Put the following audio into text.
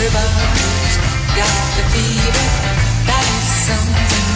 Everybody's got the fever. That is something